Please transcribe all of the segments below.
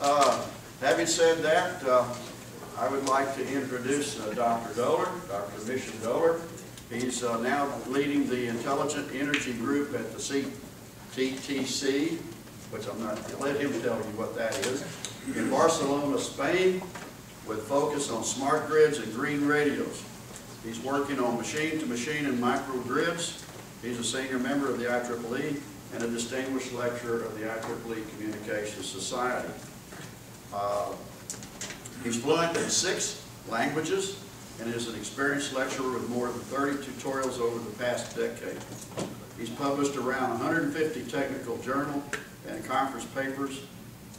Uh, Having said that, uh, I would like to introduce uh, Dr. Dohler, Dr. Mischa Dohler. He's uh, now leading the Intelligent Energy Group at the CTTC, which I'm not, let him tell you what that is, in Barcelona, Spain, with focus on smart grids and green radios. He's working on machine-to-machine and microgrids. He's a senior member of the IEEE and a distinguished lecturer of the IEEE Communications Society. Uh, He's fluent in six languages and is an experienced lecturer with more than 30 tutorials over the past decade. He's published around 150 technical journal and conference papers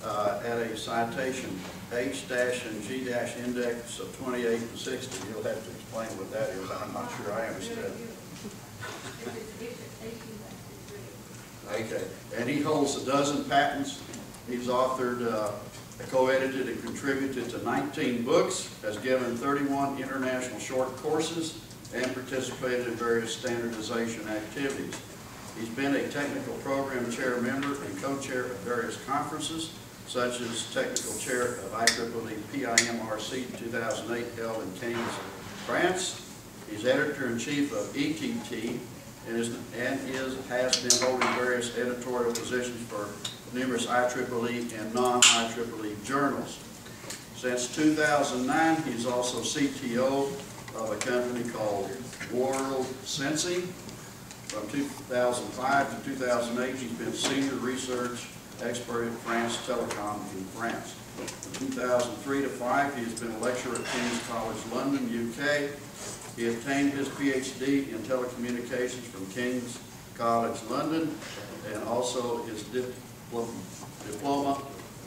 uh, at a citation H dash and G dash index of 28 and 60. You'll have to explain what that is. I'm not sure I understand. Okay, and he holds a dozen patents. He's authored, uh, co-edited and contributed to 19 books, has given 31 international short courses, and participated in various standardization activities. He's been a technical program chair member and co-chair of various conferences, such as technical chair of IEEE PIMRC 2008 held in Cannes, France. He's editor-in-chief of ETT, and is, and is, has been holding various editorial positions for numerous IEEE and non-IEEE journals. Since 2009, he's also CTO of a company called World Sensing. From 2005 to 2008, he's been senior research expert at France Telecom in France. From 2003 to 5, he has been a lecturer at King's College London, UK, he obtained his PhD in telecommunications from King's College London and also his diploma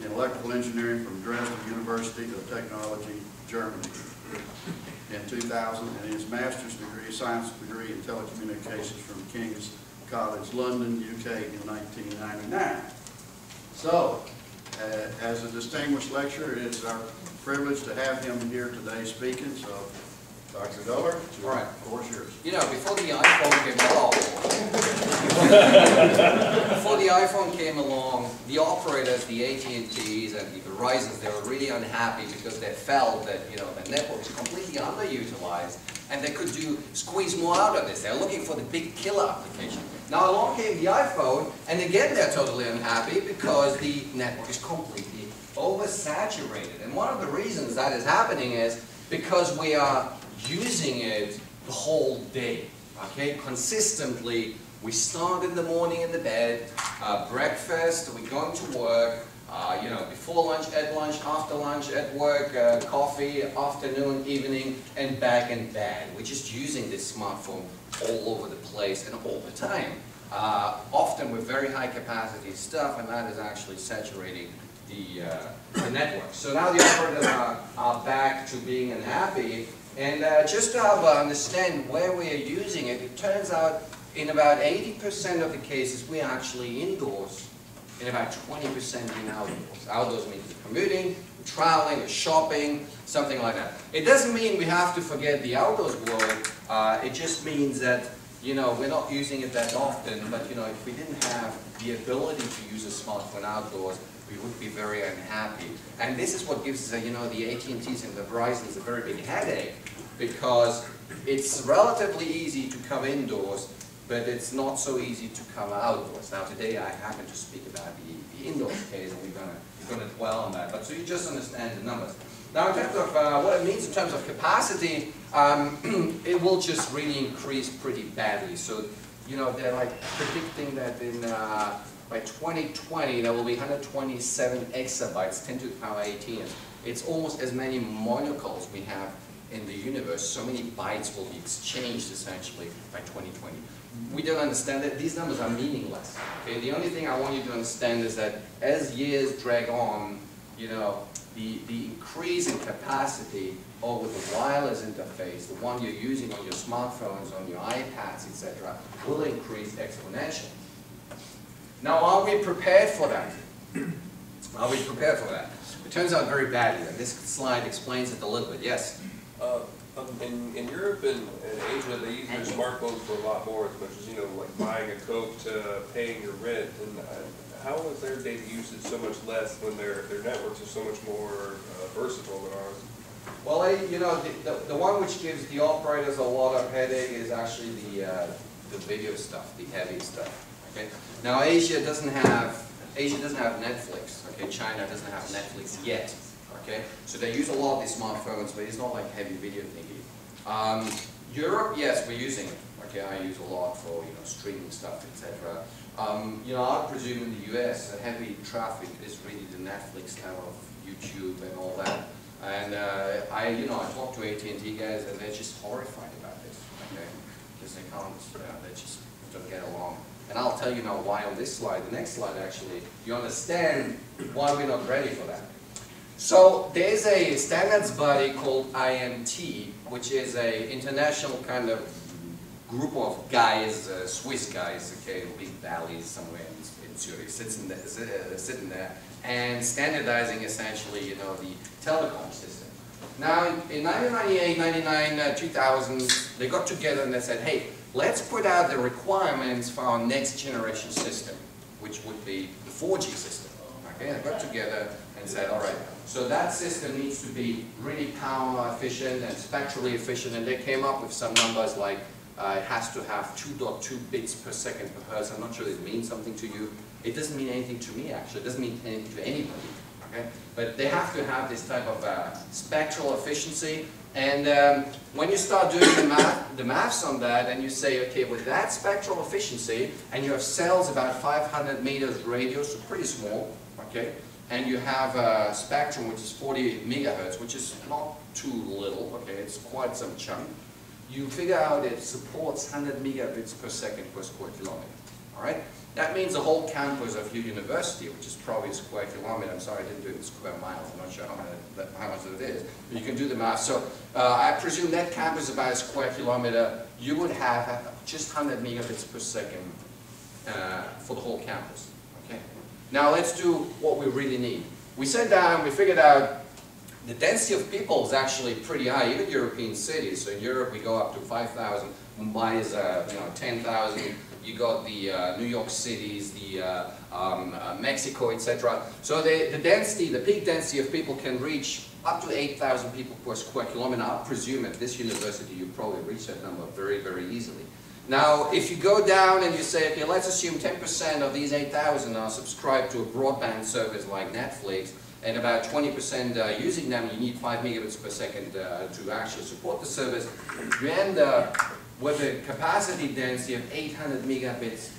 in electrical engineering from Dresden University of Technology, Germany in 2000 and his master's degree, science degree in telecommunications from King's College London, UK in 1999. So, uh, as a distinguished lecturer, it is our privilege to have him here today speaking, so Dr. Dohler, All right. is yours. You know, before the iPhone came along, before the iPhone came along, the operators, the AT&Ts and the Verizons, they were really unhappy because they felt that, you know, the network was completely underutilized and they could do, squeeze more out of this. They're looking for the big killer application. Now along came the iPhone, and again they're totally unhappy because the network is completely oversaturated. And one of the reasons that is happening is because we are using it the whole day, okay? Consistently, we start in the morning in the bed, uh, breakfast, we're going to work, uh, you know, before lunch, at lunch, after lunch, at work, uh, coffee, afternoon, evening, and back in bed. We're just using this smartphone all over the place and all the time. Uh, often with very high capacity stuff, and that is actually saturating the, uh, the network. So now the operators are, are back to being unhappy, and uh, just to have, uh, understand where we are using it, it turns out in about 80% of the cases we're actually indoors, and about 20% in outdoors. Outdoors means commuting, traveling, shopping, something like that. It doesn't mean we have to forget the outdoors world, uh, it just means that you know, we're not using it that often, but you know, if we didn't have the ability to use a smartphone outdoors, we would be very unhappy. And this is what gives, uh, you know, the AT&Ts and the Verizons a very big headache, because it's relatively easy to come indoors, but it's not so easy to come outdoors. Now today I happen to speak about the, the indoors case, and we're gonna, we're gonna dwell on that, but so you just understand the numbers. Now in terms of uh, what it means in terms of capacity, um, it will just really increase pretty badly. So, you know, they're like predicting that in uh, by 2020 there will be 127 exabytes, 10 to the power 18. It's almost as many molecules we have in the universe. So many bytes will be exchanged essentially by 2020. We don't understand that these numbers are meaningless. Okay, the only thing I want you to understand is that as years drag on, you know, the, the increase in capacity over the wireless interface, the one you're using on your smartphones, on your iPads, etc., will increase exponentially. Now, are we prepared for that? Are we prepared for that? It turns out very badly, and this slide explains it a little bit. Yes? Uh, um, in, in Europe and, and Asia, they use their smartphones for a lot more, as much as, you know, like buying a Coke to paying your rent. And I, how is their data usage so much less when their, their networks are so much more uh, versatile than ours? Well, I, you know, the, the, the one which gives the operators a lot of headache is actually the, uh, the video stuff, the heavy stuff, okay? Now, Asia doesn't have, Asia doesn't have Netflix, okay? China doesn't have Netflix yet, okay? So they use a lot of these smartphones, but it's not like heavy video thingy. Um, Europe, yes, we're using it, okay? I use a lot for, you know, streaming stuff, etc. Um, you know, I presume in the US, the heavy traffic is really the Netflix kind of YouTube and all that. And uh, I, you know, I talked to AT&T guys and they're just horrified about this, okay? Because they can't, they just don't get along. And I'll tell you now why on this slide, the next slide actually, you understand why we're not ready for that. So there's a standards body called IMT, which is a international kind of group of guys, uh, Swiss guys, okay, big valleys somewhere in, in Zurich, sits in uh, sitting there, and standardizing essentially, you know, the telecom system. Now, in, in 1998, 99, uh, 2000, they got together and they said, hey, let's put out the requirements for our next generation system, which would be the 4G system. Okay, they got together and said, all right, so that system needs to be really power efficient and spectrally efficient, and they came up with some numbers like uh, it has to have 2.2 bits per second per hertz. I'm not sure it means something to you. It doesn't mean anything to me, actually. It doesn't mean anything to anybody. Okay? But they have to have this type of uh, spectral efficiency. And um, when you start doing the math, the maths on that, and you say, okay, with that spectral efficiency, and you have cells about 500 meters radius, so pretty small, okay, and you have a spectrum which is 40 megahertz, which is not too little, okay, it's quite some chunk. You figure out it supports 100 megabits per second per square kilometer, all right? That means the whole campus of your university, which is probably a square kilometer, I'm sorry I didn't do it in square miles, I'm not sure how much, how much it is, but you can do the math. So uh, I presume that campus is about a square kilometer, you would have just 100 megabits per second uh, for the whole campus, okay? Now let's do what we really need. We sat down, we figured out the density of people is actually pretty high, even European cities. So in Europe, we go up to 5,000. Mumbai is, uh, you know, 10,000. You got the uh, New York cities, the uh, um, uh, Mexico, etc. So the, the density, the peak density of people can reach up to 8,000 people per square kilometer. I presume at this university, you probably reach that number very, very easily. Now, if you go down and you say, okay, let's assume 10% of these 8,000 are subscribed to a broadband service like Netflix, and about 20% uh, using them, you need 5 megabits per second uh, to actually support the service. You end with a capacity density of 800 megabits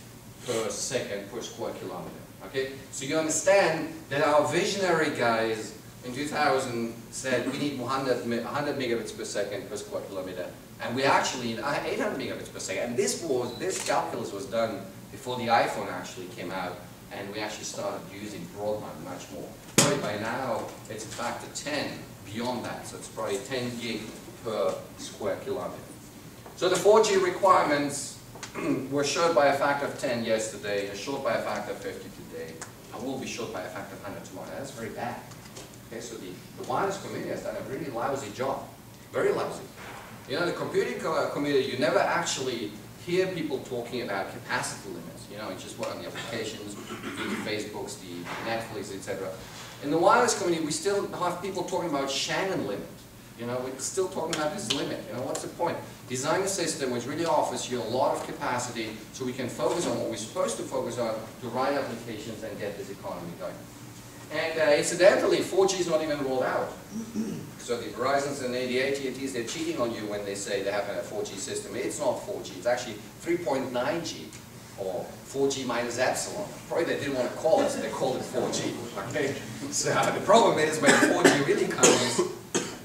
per second per square kilometer. Okay, so you understand that our visionary guys in 2000 said we need 100, 100 megabits per second per square kilometer, and we actually need 800 megabits per second. And this was this calculus was done before the iPhone actually came out, and we actually started using broadband much more. Probably by now it's a factor 10 beyond that, so it's probably 10 gig per square kilometer. So the 4G requirements were short by a factor of 10 yesterday, short by a factor of 50 today, and will be short by a factor of 100 tomorrow. That's very bad. Okay, so the, the wireless committee has done a really lousy job, very lousy. You know, the computing co- committee, you never actually hear people talking about capacity limits. You know, it's just what on the applications, the Facebooks, the Netflix, etc. In the wireless community, we still have people talking about Shannon limit. You know, we're still talking about this limit. You know, what's the point? Design a system which really offers you a lot of capacity so we can focus on what we're supposed to focus on to write applications and get this economy going. And uh, incidentally, 4G is not even rolled out. So the Verizons and the AT&Ts, they're cheating on you when they say they have a 4G system. It's not 4G, it's actually 3.9G or 4G minus epsilon. Probably they didn't want to call it, so they called it 4G. Okay? So the problem is when 4G really comes,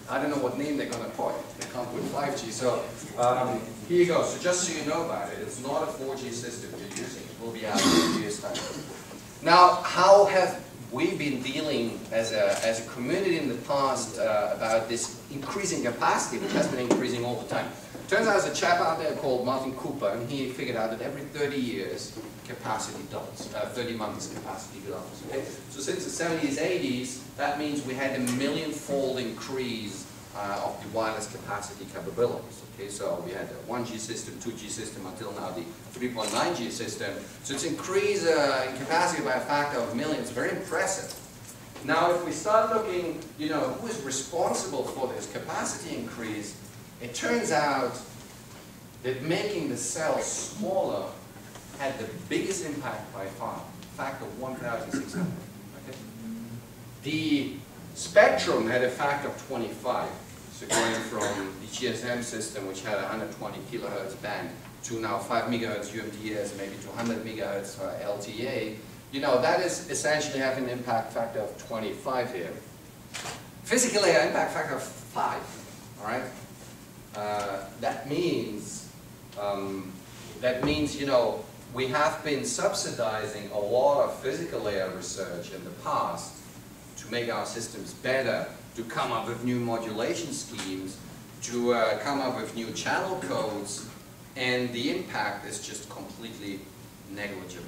I don't know what name they're going to put. They come with 5G. So um, here you go. So just so you know about it, it's not a 4G system you're using. It will be out in a years' time. Now, how have we been dealing as a, as a community in the past uh, about this increasing capacity, which has been increasing all the time? Turns out there's a chap out there called Martin Cooper, and he figured out that every 30 years, capacity doubles, uh, 30 months capacity doubles. Okay? So since the 70s, 80s, that means we had a million-fold increase uh, of the wireless capacity capabilities. Okay, so we had a 1G system, 2G system, until now the 3.9G system. So it's increased uh, in capacity by a factor of millions, very impressive. Now, if we start looking, you know, who is responsible for this capacity increase, it turns out that making the cells smaller had the biggest impact by far, factor of 1,600. Okay? The spectrum had a factor of 25, so going from the GSM system, which had a 120 kilohertz band, to now 5 megahertz UMTS, maybe to 100 megahertz uh, LTE, you know, that is essentially having an impact factor of 25 here. Physically, an impact factor of 5, all right? Uh, that means, um, that means, you know, we have been subsidizing a lot of physical layer research in the past to make our systems better, to come up with new modulation schemes, to uh, come up with new channel codes, and the impact is just completely negligible,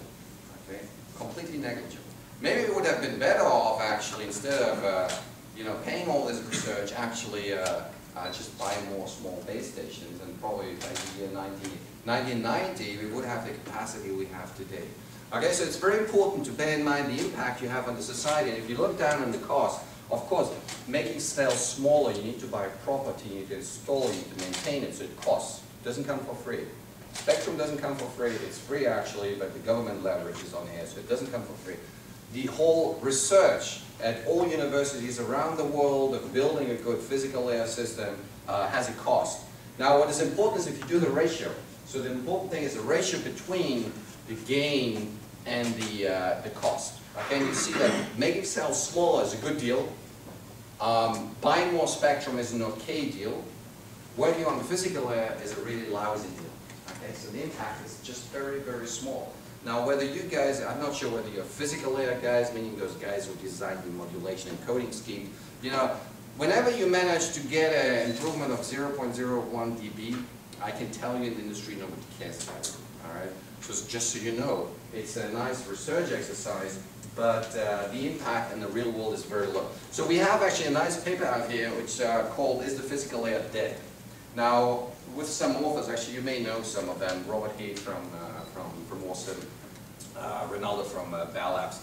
okay? Completely negligible. Maybe we would have been better off actually, instead of, uh, you know, paying all this research, actually uh, uh, just buy more small base stations, and probably by the year 19, 1990, we would have the capacity we have today. Okay, so it's very important to bear in mind the impact you have on the society, and if you look down on the cost, of course, making cells smaller, you need to buy property, you need to install, it, you need to maintain it, so it costs. It doesn't come for free. Spectrum doesn't come for free, it's free actually, but the government leverage is on here, so it doesn't come for free. The whole research at all universities around the world of building a good physical layer system uh, has a cost. Now what is important is if you do the ratio. So the important thing is the ratio between the gain and the, uh, the cost. Okay, and you see that making cells smaller is a good deal. Um, buying more spectrum is an okay deal. Working on the physical layer is a really lousy deal. Okay, so the impact is just very, very small. Now, whether you guys, I'm not sure whether you're physical layer guys, meaning those guys who design the modulation and coding scheme, you know, whenever you manage to get an improvement of 0.01 dB, I can tell you in the industry nobody cares about it, all right? Just, just so you know, it's a nice research exercise, but uh, the impact in the real world is very low. So we have actually a nice paper out here which uh, called Is the Physical Layer Dead? Now, with some authors, actually you may know some of them, Robert Heath from, uh, from uh, Ronaldo from uh, Bell Labs.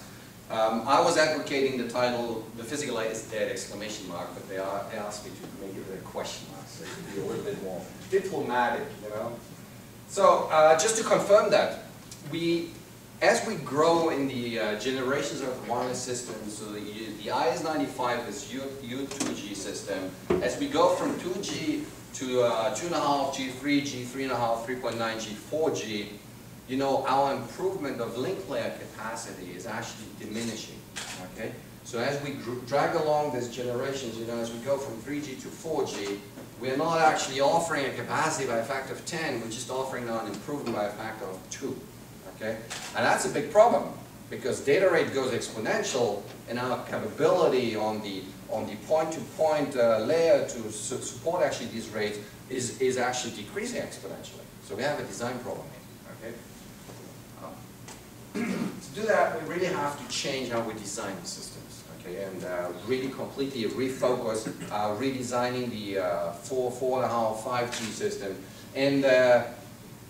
Um, I was advocating the title, The Physical Layer is Dead, exclamation mark, but they, are, they asked me to make it a question mark, so it could be a little bit more diplomatic, you know? So, uh, just to confirm that, we, as we grow in the uh, generations of wireless systems, so the, the IS-95 is U, U2G system, as we go from 2G to uh, 2.5G, 3G, 3.5, 3.9G, 4G, you know, our improvement of link layer capacity is actually diminishing, okay? So as we drag along these generations, you know, as we go from 3G to 4G, we're not actually offering a capacity by a factor of 10, we're just offering an improvement by a factor of 2, okay? And that's a big problem, because data rate goes exponential, and our capability on the on the point-to-point -point, uh, layer to su support actually these rates is, is actually decreasing exponentially. So we have a design problem to do that, we really have to change how we design the systems, okay? And uh, really completely refocus, uh, redesigning the uh, 4, 4.5, 5G system. And, uh,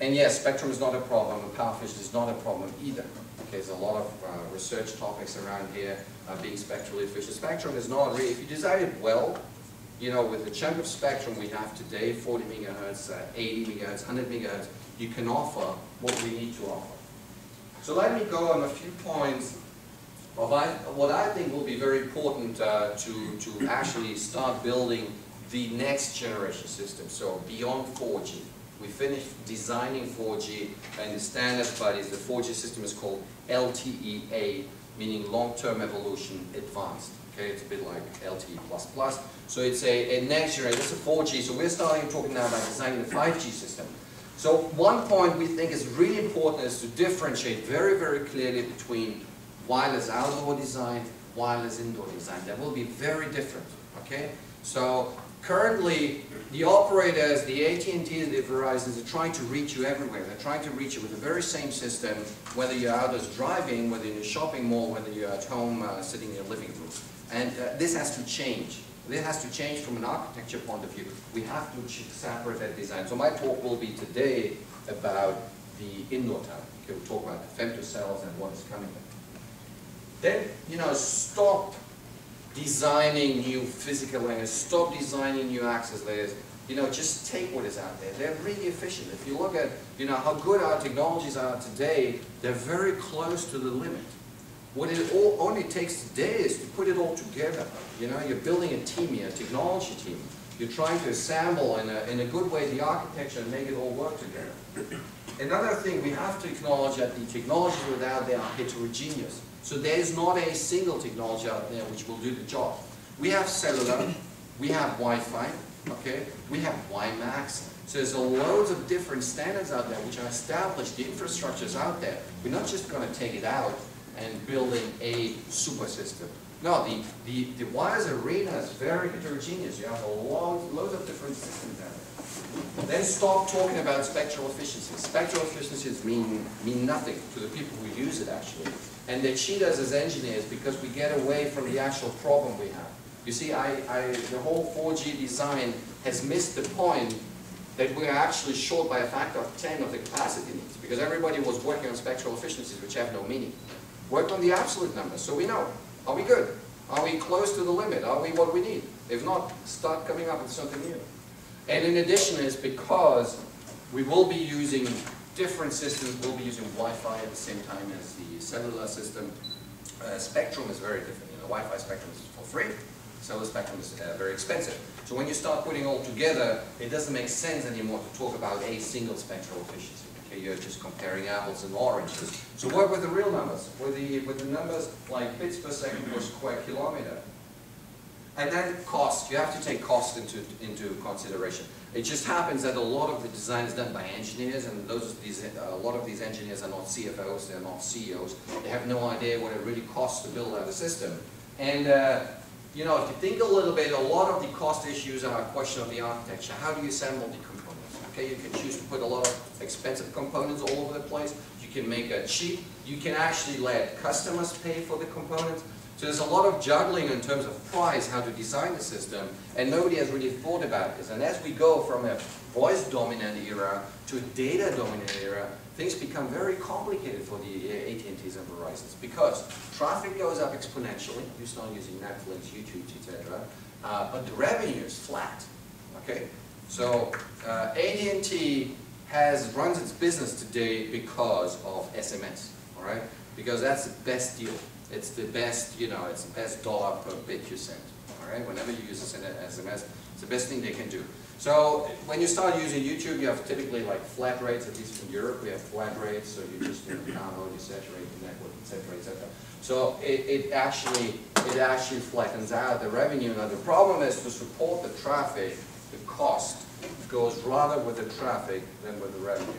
and yes, spectrum is not a problem, and power is not a problem either. Okay, there's a lot of uh, research topics around here uh, being spectrally efficient. Spectrum is not really, if you design it well, you know, with the chunk of spectrum we have today, 40 megahertz, uh, 80 megahertz, 100 megahertz, you can offer what we need to offer. So let me go on a few points of I, what I think will be very important uh, to, to actually start building the next generation system, so beyond 4G. We finished designing 4G and the standard buddies, the 4G system is called LTE-A, meaning long-term evolution advanced. Okay, it's a bit like LTE++. So it's a, a next generation, it's a 4G, so we're starting talking now about designing the 5G system. So one point we think is really important is to differentiate very, very clearly between wireless outdoor design, wireless indoor design. That will be very different, okay? So currently, the operators, the AT&Ts, the Verizons, are trying to reach you everywhere. They're trying to reach you with the very same system, whether you're out as driving, whether you're shopping mall, whether you're at home uh, sitting in your living room. And uh, this has to change. This has to change from an architecture point of view. We have to separate that design. So my talk will be today about the indoor tower. Okay, we'll talk about the femtocells and what is coming. Then, you know, stop designing new physical layers, stop designing new access layers. You know, just take what is out there. They're really efficient. If you look at, you know, how good our technologies are today, they're very close to the limit. What it all, only takes today is to put it all together. You know, you're building a team here, a technology team. You're trying to assemble in a, in a good way the architecture and make it all work together. Another thing, we have to acknowledge that the technologies without there are heterogeneous. So there is not a single technology out there which will do the job. We have cellular, we have Wi-Fi, okay? We have WiMAX. So there's a loads of different standards out there which are established, the infrastructure's out there. We're not just gonna take it out and building a super system. No, the, the, the wireless arena is very heterogeneous. You have a lot, loads of different systems there. Then stop talking about spectral efficiency. Spectral efficiencies mean, mean nothing to the people who use it actually. And they cheat us as engineers because we get away from the actual problem we have. You see, I, I, the whole 4G design has missed the point that we're actually short by a factor of 10 of the capacity needs because everybody was working on spectral efficiencies which have no meaning. Worked on the absolute numbers, so we know. Are we good? Are we close to the limit? Are we what we need? If not, start coming up with something new. And in addition is because we will be using different systems, we'll be using Wi-Fi at the same time as the cellular system. Uh, spectrum is very different. You know, Wi-Fi spectrum is for free, cellular spectrum is uh, very expensive. So when you start putting all together, it doesn't make sense anymore to talk about a single spectral efficiency. You're just comparing apples and oranges. So what were the real numbers, with the, with the numbers like bits per second per square kilometer. And then cost, you have to take cost into, into consideration. It just happens that a lot of the design is done by engineers, and those, these, a lot of these engineers are not CFOs, they're not CEOs. They have no idea what it really costs to build out a system. And, uh, you know, if you think a little bit, a lot of the cost issues are a question of the architecture. How do you assemble the? Okay, you can choose to put a lot of expensive components all over the place. You can make it cheap. You can actually let customers pay for the components. So there's a lot of juggling in terms of price, how to design the system, and nobody has really thought about this. And as we go from a voice-dominant era to a data-dominant era, things become very complicated for the uh, AT&Ts and Verizons because traffic goes up exponentially. You start using Netflix, YouTube, etc. Uh, but the revenue is flat. Okay, so uh, AT&T has runs its business today because of SMS. All right, because that's the best deal. It's the best, you know, it's the best dollar per bit you send. All right, whenever you use an SMS, it's the best thing they can do. So when you start using YouTube, you have typically like flat rates, at least in Europe, we have flat rates, so you just you know, download, you saturate the network, etc., etc. So it, it actually it actually flattens out the revenue. Now the problem is to support the traffic, the cost goes rather with the traffic than with the revenue.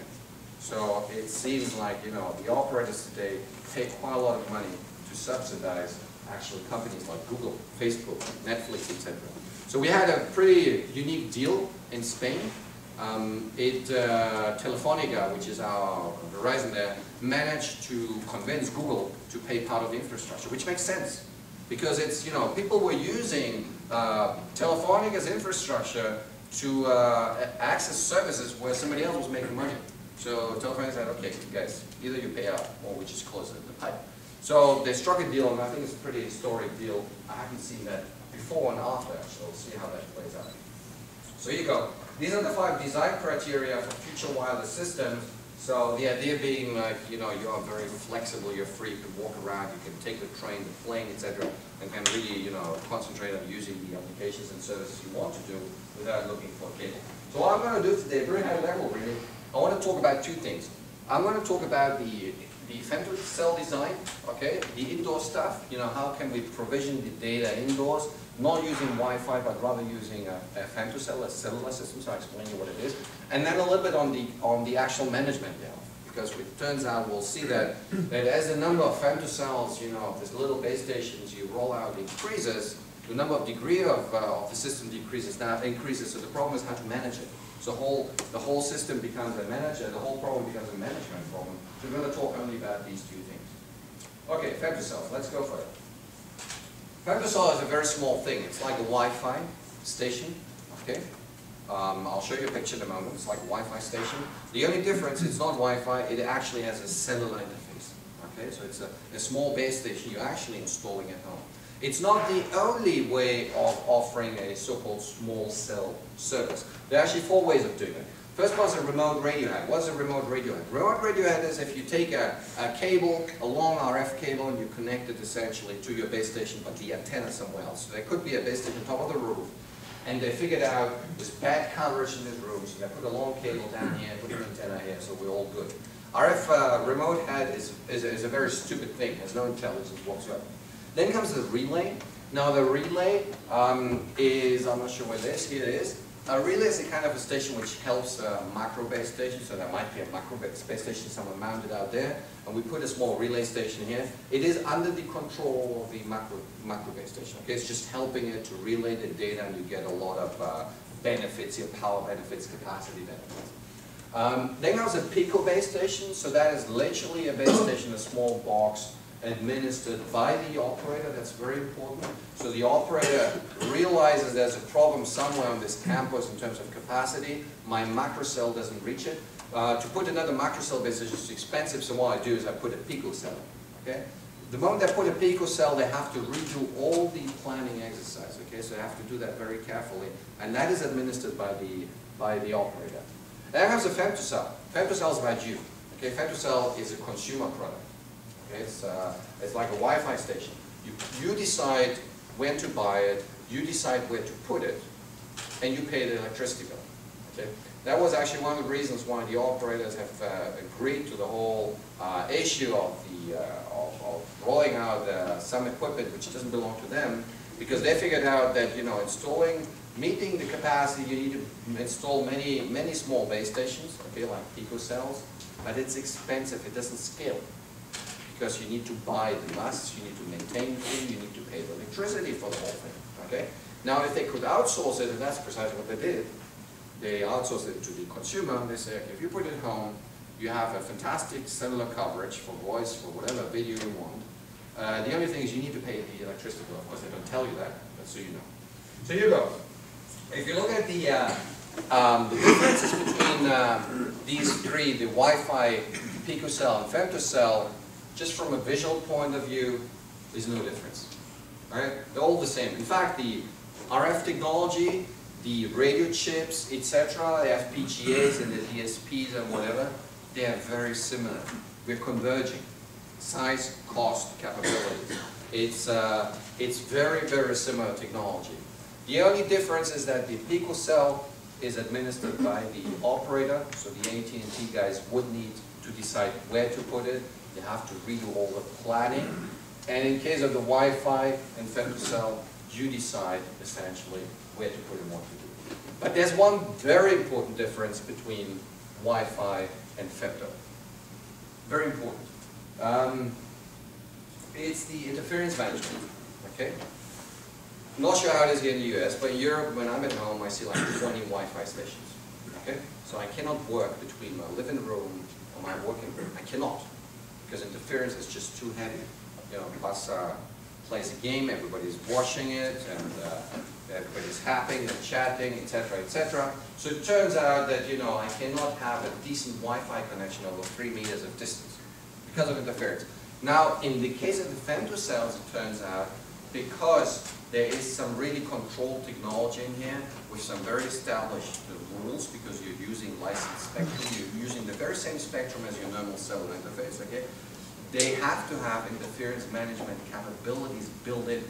So it seems like you know the operators today pay quite a lot of money to subsidize actual companies like Google, Facebook, Netflix, etc. So we had a pretty unique deal in Spain. Um, it, uh, Telefonica, which is our Verizon there, managed to convince Google to pay part of the infrastructure, which makes sense. Because it's, you know, people were using uh, Telefonica's infrastructure to uh, access services where somebody else was making money. So Telefonica said, okay, guys, either you pay up or we just close the pipe. So they struck a deal, and I think it's a pretty historic deal. I haven't seen that before and after, actually. We'll see how that plays out. So here you go. These are the five design criteria for future wireless systems. So the idea being like, you know, you are very flexible, you're free, you can walk around, you can take the train, the plane, etc., and can really, you know, concentrate on using the applications and services you want to do without looking for cable. So what I'm going to do today, very high level really, I want to talk about two things. I'm going to talk about the the femto cell design, okay, the indoor stuff, you know, how can we provision the data indoors, not using Wi-Fi, but rather using a, a femtocell, a cellular system, so I'll explain you what it is. And then a little bit on the, on the actual management there, because it turns out we'll see that, that as the number of femtocells, you know, these little base stations you roll out increases, the number of degree of, uh, of the system decreases, now increases, so the problem is how to manage it. So whole, the whole system becomes a manager, the whole problem becomes a management problem. So we're going to talk only about these two things. Okay, femtocells, let's go for it. Femtocell is a very small thing. It's like a Wi-Fi station, okay? Um, I'll show you a picture in a moment. It's like a Wi-Fi station. The only difference, it's not Wi-Fi, it actually has a cellular interface. Okay, so it's a, a small base station you're actually installing at home. It's not the only way of offering a so-called small cell service. There are actually four ways of doing it. First is a remote radio head. What's a remote radio head? Remote radio head is if you take a, a cable, a long RF cable, and you connect it essentially to your base station, but the antenna somewhere else. So there could be a base station on top of the roof, and they figured out there's bad coverage in this room, so they put a long cable down here, put an antenna here, so we're all good. RF uh, remote head is, is, is a very stupid thing, has no intelligence whatsoever. Then comes the relay. Now the relay um, is, I'm not sure where it is, here it is. A relay is a kind of a station which helps a macro base station, so there might be a macro base station somewhere mounted out there, and we put a small relay station here. It is under the control of the macro, macro base station, okay? It's just helping it to relay the data and you get a lot of uh, benefits, your power benefits, capacity benefits. Um, then there's a Pico base station, so that is literally a base station, a small box administered by the operator, that's very important. So the operator realizes there's a problem somewhere on this campus in terms of capacity, my macro cell doesn't reach it. Uh, to put another macro cell base is expensive, so what I do is I put a Pico cell, okay? The moment I put a Pico cell, they have to redo all the planning exercise, okay? So they have to do that very carefully, and that is administered by the, by the operator. Then comes a femtocell. Femtocell is about you. Okay, femtocell is a consumer product. It's, uh, it's like a Wi-Fi station. You, you decide when to buy it, you decide where to put it, and you pay the electricity bill. Okay, that was actually one of the reasons why the operators have uh, agreed to the whole uh, issue of the uh, of, of rolling out uh, some equipment which doesn't belong to them, because they figured out that you know installing meeting the capacity, you need to install many, many small base stations, okay, like pico cells, but it's expensive, it doesn't scale. Because you need to buy the masts, you need to maintain the thing, you need to pay the electricity for the whole thing, okay? Now, if they could outsource it, and that's precisely what they did, they outsourced it to the consumer, and they say, okay, if you put it home, you have a fantastic cellular coverage for voice, for whatever video you want. Uh, the only thing is you need to pay the electricity bill. Of course, they don't tell you that, but so you know. So here you go. If you look at the, uh, um, the differences between uh, these three, the Wi-Fi, picocell, and femtocell, just from a visual point of view, there's no difference. Right? They're all the same. In fact, the RF technology, the radio chips, etc., the FPGAs and the DSPs and whatever, they are very similar. We're converging. Size, cost, capabilities. It's, uh, it's very, very similar technology. The only difference is that the picocell is administered by the operator, so the AT&T guys would need to decide where to put it. They have to redo all the planning. And in case of the Wi-Fi and femtocell, you decide essentially where to put and what to do. But there's one very important difference between Wi-Fi and femto. Very important. Um, it's the interference management, okay? Not sure how it is here in the US, but in Europe, when I'm at home, I see like 20 Wi-Fi stations. Okay? So I cannot work between my living room or my working room. I cannot. Because interference is just too heavy. You know, plus uh, plays a game, everybody's watching it, and uh, everybody's happing and chatting, etc., etc. So it turns out that, you know, I cannot have a decent Wi-Fi connection over three meters of distance because of interference. Now, in the case of the femtocells, it turns out, because there is some really controlled technology in here with some very established uh, rules because you're using licensed spectrum, you're using the very same spectrum as your normal cellular interface, okay? They have to have interference management capabilities built in.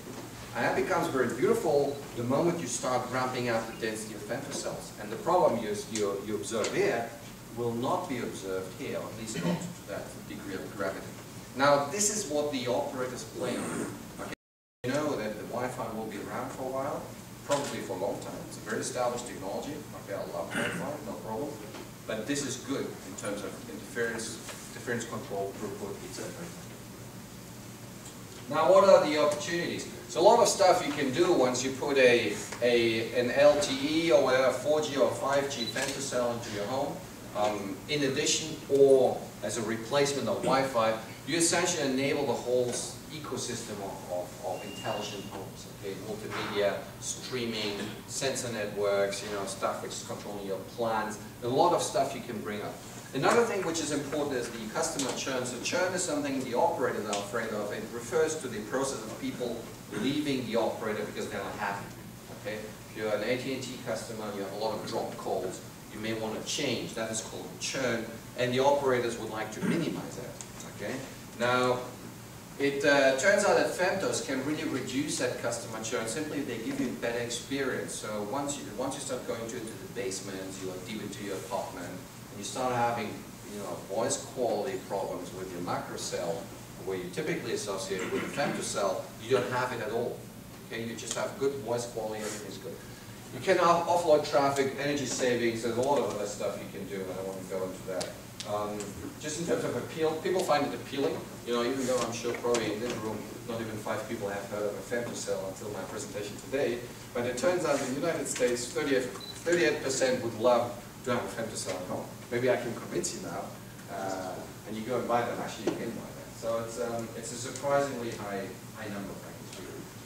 And that becomes very beautiful the moment you start ramping up the density of femtocells. And the problem you, you, you observe here will not be observed here, at least not to that degree of gravity. Now, this is what the operators play on. You know that the Wi-Fi will be around for a while, probably for a long time. It's a very established technology. Okay, I love Wi-Fi, no problem. But this is good in terms of interference, interference control, throughput, etc. Now, what are the opportunities? So a lot of stuff you can do once you put a, a an LTE or whatever, 4G or 5G femtocell into your home. Um, in addition, or as a replacement of Wi-Fi, you essentially enable the whole ecosystem of, of, of intelligent homes, okay, multimedia, streaming, sensor networks, you know, stuff which is controlling your plans, a lot of stuff you can bring up. Another thing which is important is the customer churn. So churn is something the operators are afraid of. It refers to the process of people leaving the operator because they're not happy. Okay? If you're an AT&T customer, you have a lot of dropped calls, you may want to change. That is called churn, and the operators would like to minimize that. Okay? Now, it uh, turns out that Femtos can really reduce that customer churn. Simply, they give you better experience. So once you once you start going to, into the basement, you are deep into your apartment, and you start having you know voice quality problems with your macro cell, where you typically associate it with a femtocell, you don't have it at all. Okay, you just have good voice quality, everything's good. You can off offload traffic, energy savings, there's a lot of other stuff you can do, and I don't want to go into that. Um, just in terms of appeal, people find it appealing, you know, even though I'm sure probably in this room, not even five people have heard of a femtocell until my presentation today, but it turns out in the United States, 38% would love to have a femtocell at home. Maybe I can convince you now, uh, and you go and buy them, actually you can buy them. So it's, um, it's a surprisingly high, high number, frankly.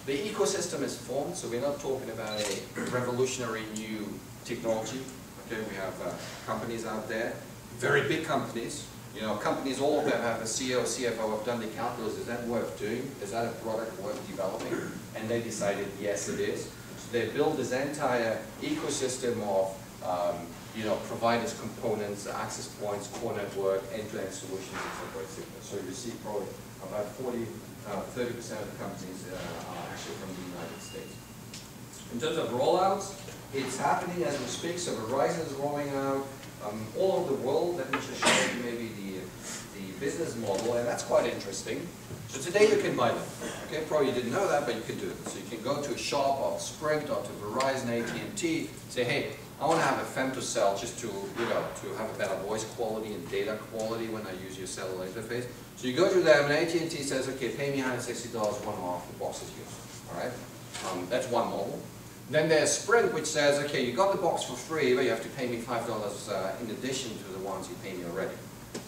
The ecosystem is formed, so we're not talking about a revolutionary new technology. Okay, we have uh, companies out there, very big companies. You know, companies, all of them have a CEO, CFO, have done the calculus, is that worth doing? Is that a product worth developing? And they decided, yes, it is. So they built this entire ecosystem of, um, you know, providers, components, access points, core network, end-to-end solutions, et cetera, et cetera. So you see probably about 40, uh, 30% of the companies uh, are actually from the United States. In terms of rollouts, it's happening as we speak, so Verizon is rolling out um, all over the world. Let me just show you maybe the, the business model, and that's quite interesting. So today you can buy them. Okay, probably you didn't know that, but you can do it. So you can go to a shop of Sprint or to Verizon, AT&T, say, hey, I want to have a femtocell just to, you know, to have a better voice quality and data quality when I use your cellular interface. So you go to them and AT&T says, okay, pay me $160 one off, the box is yours. All right? Um, that's one model. Then there's Sprint, which says, okay, you got the box for free, but you have to pay me $5 uh, in addition to the ones you pay me already.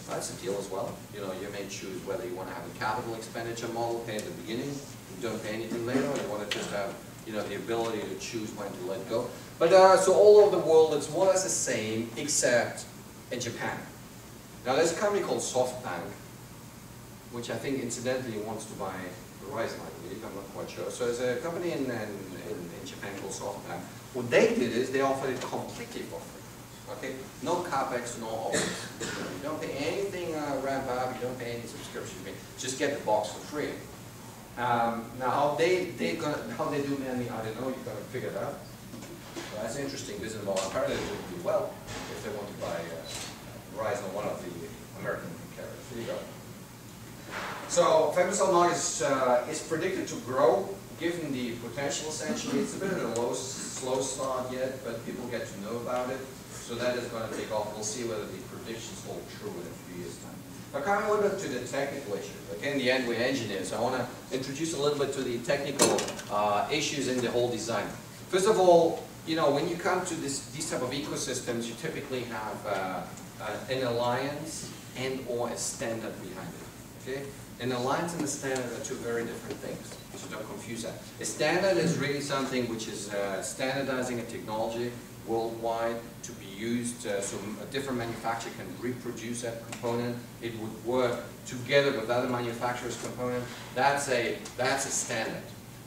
That's a deal as well. You know, you may choose whether you want to have a capital expenditure model, pay at the beginning, you don't pay anything later, or you want to just have, you know, the ability to choose when to let go. But uh, so all over the world, it's more or less the same, except in Japan. Now there's a company called SoftBank, which I think incidentally wants to buy Verizon, I believe, I'm not quite sure. So there's a company in, in, What they did is they offered it completely for free. Okay, no capex, no OpEx. You don't pay anything uh, ramp up, you don't pay any subscription fee. Just get the box for free. Um, now how they they gonna how they do manly, I don't know. You're gonna figure it out. Well, that's interesting business model. Apparently they would do well if they want to buy uh, Verizon, one of the American carriers. There you go. So femtocell market is, uh, is predicted to grow given the potential essentially. It's a bit of a low, slow start yet, but people get to know about it. So that is going to take off. We'll see whether the predictions hold true in a few years' time. Now coming a little bit to the technical issues. Okay, in the end we're engineers, so I want to introduce a little bit to the technical uh, issues in the whole design. First of all, you know, when you come to this, these type of ecosystems, you typically have uh, uh, an alliance and or a standard behind it. Okay? An alliance and a standard are two very different things, so don't confuse that. A standard is really something which is uh, standardizing a technology worldwide to be used, uh, so a different manufacturer can reproduce that component. It would work together with other manufacturers' component. That's a, that's a standard.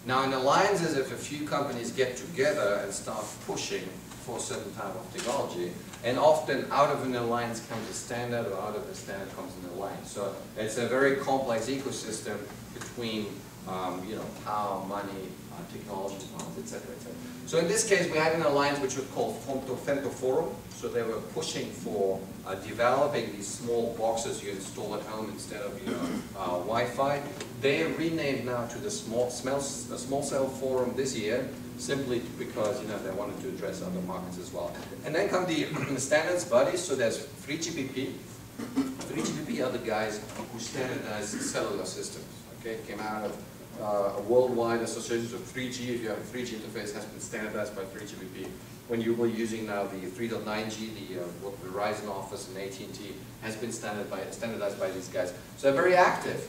Now an alliance is if a few companies get together and start pushing for a certain type of technology, and often out of an alliance comes a standard, or out of the standard comes an alliance. So it's a very complex ecosystem between, um, you know, power, money, uh, technology, bonds, et cetera, et cetera. So in this case, we had an alliance which was called Femto Forum. So they were pushing for uh, developing these small boxes you install at home instead of you know, uh, Wi-Fi. They are renamed now to the Small, small, small Cell Forum this year, simply because you know they wanted to address other markets as well. And then come the, standards bodies. So there's 3GPP. 3GPP are the guys who standardize cellular systems. Okay, came out of uh, a worldwide association of 3G, if you have a 3G interface, has been standardized by 3GPP. When you were using now the 3.9G, the uh, what Verizon offers and AT&T has been standard by, standardized by these guys. So they're very active.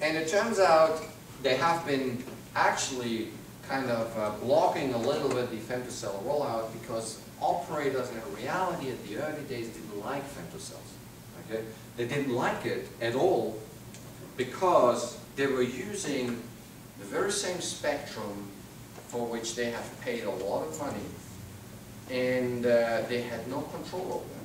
And it turns out they have been actually kind of uh, blocking a little bit the femtocell rollout because operators in reality at the early days didn't like femtocells. Okay? They didn't like it at all because they were using the very same spectrum for which they have paid a lot of money and uh, they had no control over them.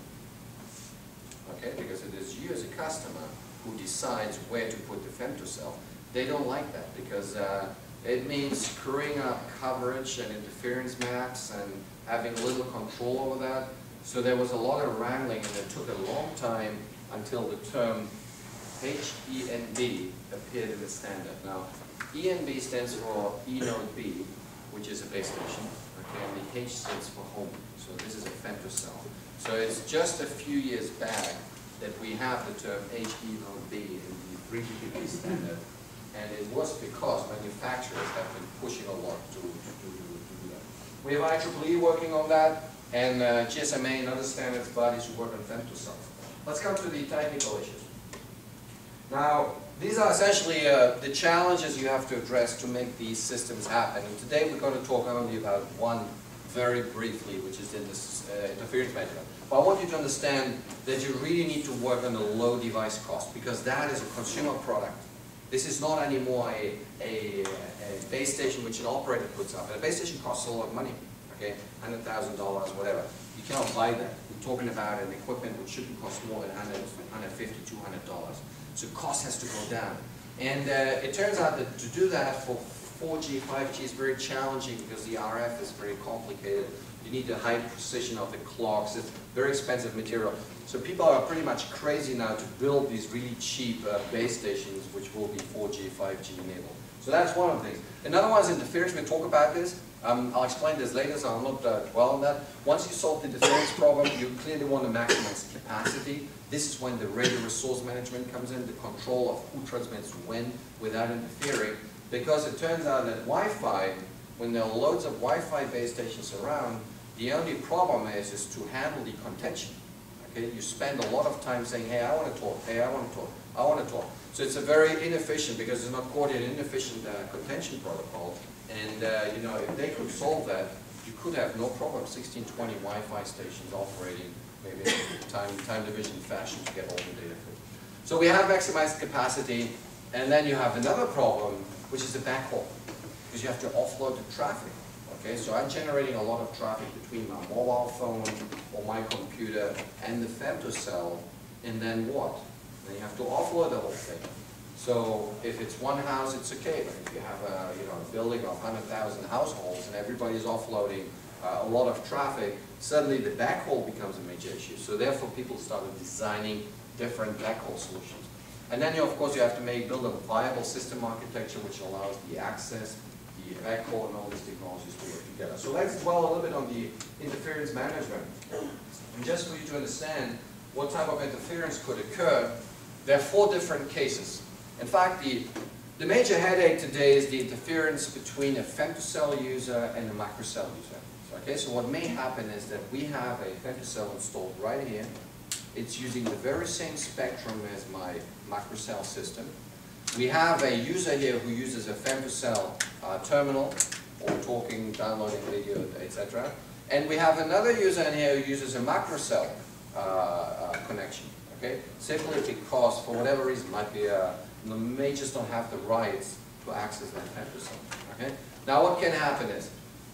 Okay, because it is you as a customer who decides where to put the femtocell. They don't like that because uh, it means screwing up coverage and interference maps and having little control over that. So there was a lot of wrangling and it took a long time until the term HENB appeared in the standard. Now, ENB stands for eNode B, which is a base station, okay, and the H stands for home. So this is a femtocell. So it's just a few years back that we have the term HENode B in the 3GPP standard. And it was because manufacturers have been pushing a lot to, to, to, to do that. We have IEEE working on that, and uh, GSMA and other standards bodies who work on femtocells. Let's come to the technical issues. Now, these are essentially uh, the challenges you have to address to make these systems happen. And today we're going to talk only about one very briefly, which is in this uh, interference management. But I want you to understand that you really need to work on the low device cost because that is a consumer product. This is not anymore a, a, a base station which an operator puts up. And a base station costs a lot of money, okay? $100,000, whatever. You cannot buy that. We're talking about an equipment which shouldn't cost more than 100 $150, $200. So cost has to go down. And uh, it turns out that to do that for 4G, 5G is very challenging because the RF is very complicated. You need the high precision of the clocks. It's very expensive material. So people are pretty much crazy now to build these really cheap uh, base stations which will be 4G, 5G enabled. So that's one of the things. Another one is interference. We talk about this. Um, I'll explain this later, so I'll not uh, dwell on that. Once you solve the interference problem, you clearly want to maximize capacity. This is when the radio resource management comes in, the control of who transmits when without interfering. Because it turns out that Wi-Fi, when there are loads of Wi-Fi base stations around, the only problem is, is to handle the contention. Okay, you spend a lot of time saying, hey, I want to talk, hey, I want to talk, I want to talk. So it's a very inefficient, because it's not coordinated, inefficient uh, contention protocol. And, uh, you know, if they could solve that, you could have no problem, 1620 Wi-Fi stations operating maybe in time, time division fashion to get all the data through. So we have maximized capacity, and then you have another problem, which is the backhaul, because you have to offload the traffic. Okay, so I'm generating a lot of traffic between my mobile phone or my computer and the femtocell, and then what? Then you have to offload the whole thing. So if it's one house, it's okay, but if you have a, you know, a building of 100,000 households and everybody's offloading uh, a lot of traffic, suddenly the backhaul becomes a major issue. So therefore people started designing different backhaul solutions. And then you, of course, you have to make, build a viable system architecture which allows the access, the backhaul, and all these technologies to work together. So let's dwell a little bit on the interference management. And just for you to understand what type of interference could occur, there are four different cases. In fact, the, the major headache today is the interference between a femtocell user and a macrocell user. Okay, so what may happen is that we have a femtocell installed right here. It's using the very same spectrum as my macrocell system. We have a user here who uses a femtocell uh, terminal, or talking, downloading video, etc. And we have another user in here who uses a macrocell uh, uh, connection. Okay, simply because for whatever reason, might be a the may just don't have the rights to access that femtocell. Okay? Now what can happen is,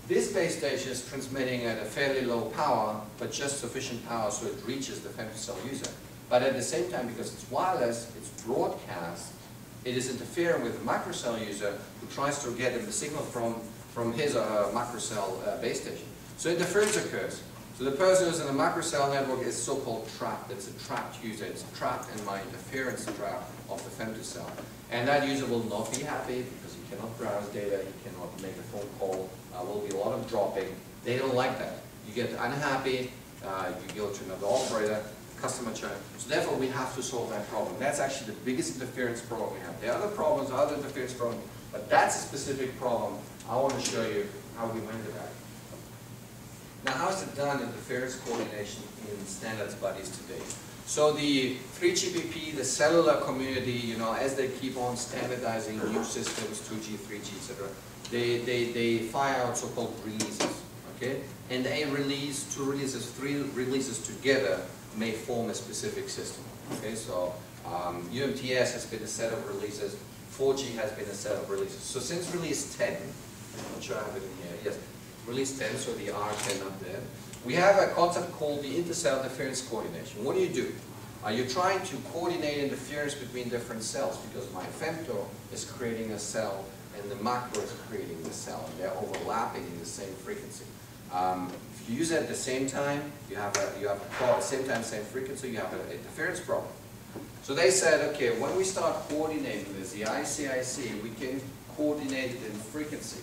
this base station is transmitting at a fairly low power, but just sufficient power so it reaches the femtocell user. But at the same time, because it's wireless, it's broadcast, it is interfering with the macrocell user who tries to get the signal from, from his or her macrocell uh, base station. So interference occurs. So the person who's in the macrocell network is so-called trapped. It's a trapped user. It's trapped in my interference trap of the femtocell. And that user will not be happy because he cannot browse data, he cannot make a phone call, uh, will be a lot of dropping. They don't like that. You get unhappy, uh, you go to another operator, customer churn. So therefore we have to solve that problem. That's actually the biggest interference problem we have. There are other problems, other interference problems, but that's a specific problem. I want to show you how we went to that. Now, how is it done in interference coordination in standards bodies today? So the 3GPP, the cellular community, you know, as they keep on standardizing new systems, 2G, 3G, etc., they, they, they fire out so-called releases, okay? And a release, two releases, three releases together may form a specific system, okay? So um, UMTS has been a set of releases, 4G has been a set of releases. So since release 10, I'm not sure I have it in here, yes, release 10, so the R10 up there, we have a concept called the intercell interference coordination. What do you do? Are you trying to coordinate interference between different cells? Because my femto is creating a cell and the macro is creating the cell, and they're overlapping in the same frequency. Um, if you use it at the same time, you have a, you have a problem, same time, same frequency, you have an interference problem. So they said, okay, when we start coordinating this, the ICIC, we can coordinate it in frequency,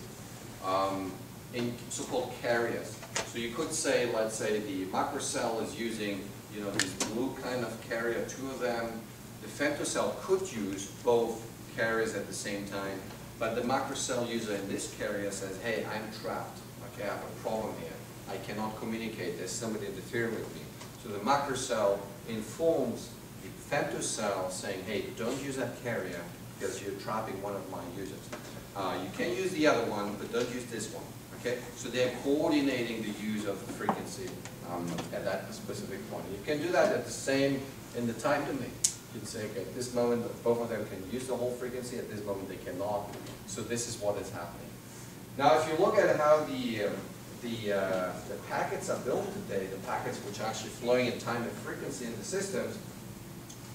um, in so-called carriers. So you could say, let's say the macrocell is using, you know, this blue kind of carrier, two of them. The femtocell could use both carriers at the same time, but the macrocell user in this carrier says, hey, I'm trapped, okay, I have a problem here. I cannot communicate, there's somebody interfering with me. So the macrocell informs the femtocell saying, hey, don't use that carrier because you're trapping one of my users. Uh, you can use the other one, but don't use this one. Okay, so they're coordinating the use of the frequency um, at that specific point. You can do that at the same, in the time domain. You can say, okay, at this moment, both of them can use the whole frequency, at this moment they cannot. So this is what is happening. Now, if you look at how the, um, the, uh, the packets are built today, the packets which are actually flowing in time and frequency in the systems,